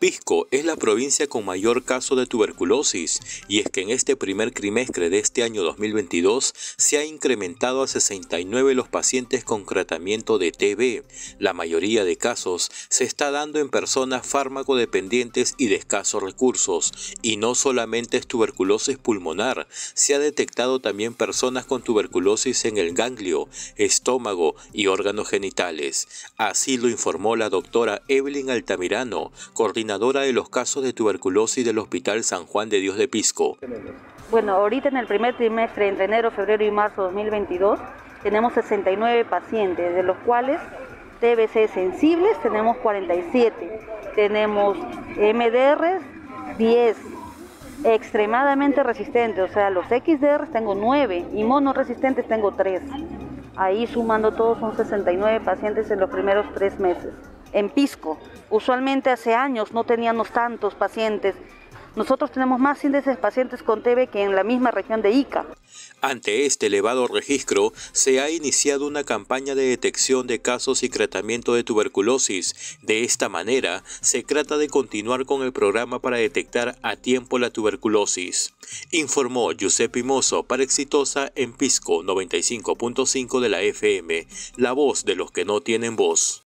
Pisco es la provincia con mayor caso de tuberculosis y es que en este primer trimestre de este año 2022 se ha incrementado a 69 los pacientes con tratamiento de TB. La mayoría de casos se está dando en personas farmacodependientes y de escasos recursos y no solamente es tuberculosis pulmonar, se ha detectado también personas con tuberculosis en el ganglio, estómago y órganos genitales. Así lo informó la doctora Evelyn Altamirano, coordinadora de los casos de tuberculosis del Hospital San Juan de Dios de Pisco. Bueno, ahorita en el primer trimestre, entre enero, febrero y marzo de 2022, tenemos 69 pacientes, de los cuales TBC sensibles tenemos 47, tenemos MDR 10, extremadamente resistentes, o sea, los XDR tengo 9 y monoresistentes tengo 3. Ahí sumando todos son 69 pacientes en los primeros tres meses en Pisco. Usualmente hace años no teníamos tantos pacientes. Nosotros tenemos más índices de pacientes con TB que en la misma región de Ica. Ante este elevado registro, se ha iniciado una campaña de detección de casos y tratamiento de tuberculosis. De esta manera, se trata de continuar con el programa para detectar a tiempo la tuberculosis. Informó Giuseppe Mozo para Exitosa en Pisco 95.5 de la FM, la voz de los que no tienen voz.